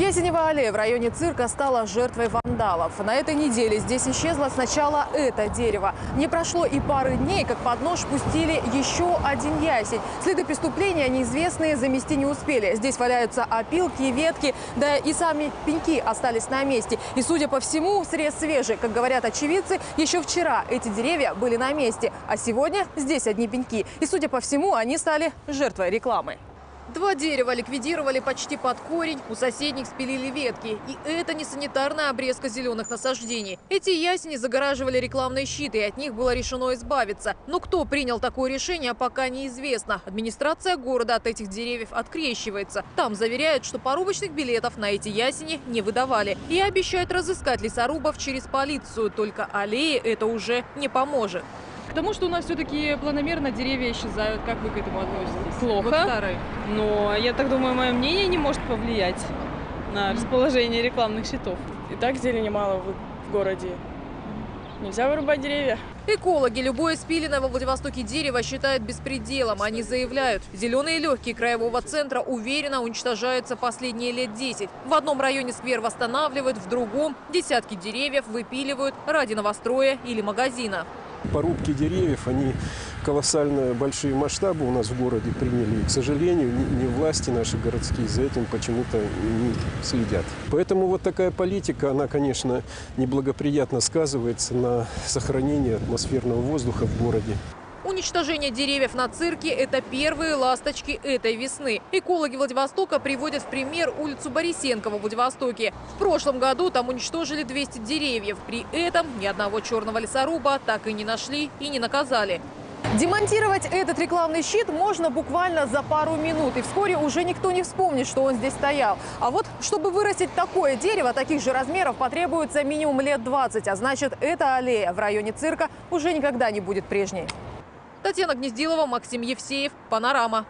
Ясеневая аллея в районе цирка стала жертвой вандалов. На этой неделе здесь исчезло сначала это дерево. Не прошло и пары дней, как под нож пустили еще один ясень. Следы преступления неизвестные замести не успели. Здесь валяются опилки, ветки, да и сами пеньки остались на месте. И, судя по всему, срез свежий. Как говорят очевидцы, еще вчера эти деревья были на месте, а сегодня здесь одни пеньки. И, судя по всему, они стали жертвой рекламы. Два дерева ликвидировали почти под корень, у соседних спилили ветки. И это не санитарная обрезка зеленых насаждений. Эти ясени загораживали рекламные щиты, и от них было решено избавиться. Но кто принял такое решение, пока неизвестно. Администрация города от этих деревьев открещивается. Там заверяют, что порубочных билетов на эти ясени не выдавали. И обещают разыскать лесорубов через полицию. Только аллее это уже не поможет. Потому что у нас все-таки планомерно деревья исчезают. Как вы к этому относитесь? Плохо. Вот старые. Но я так думаю, мое мнение не может повлиять на расположение рекламных щитов. И так зелени мало в городе. Нельзя вырубать деревья. Экологи любое спиленное во Владивостоке дерево считают беспределом. Они заявляют, зеленые легкие краевого центра уверенно уничтожаются последние лет 10. В одном районе сквер восстанавливают, в другом десятки деревьев выпиливают ради новостроя или магазина. Порубки деревьев, они колоссально большие масштабы у нас в городе приняли. И, к сожалению, ни, ни власти наши городские за этим почему-то не следят. Поэтому вот такая политика, она, конечно, неблагоприятно сказывается на сохранении атмосферного воздуха в городе. Уничтожение деревьев на цирке – это первые ласточки этой весны. Экологи Владивостока приводят в пример улицу Борисенко во Владивостоке. В прошлом году там уничтожили 200 деревьев. При этом ни одного черного лесоруба так и не нашли и не наказали. Демонтировать этот рекламный щит можно буквально за пару минут. И вскоре уже никто не вспомнит, что он здесь стоял. А вот, чтобы вырастить такое дерево, таких же размеров, потребуется минимум лет 20. А значит, эта аллея в районе цирка уже никогда не будет прежней. Татьяна Гнездилова, Максим Евсеев, Панорама.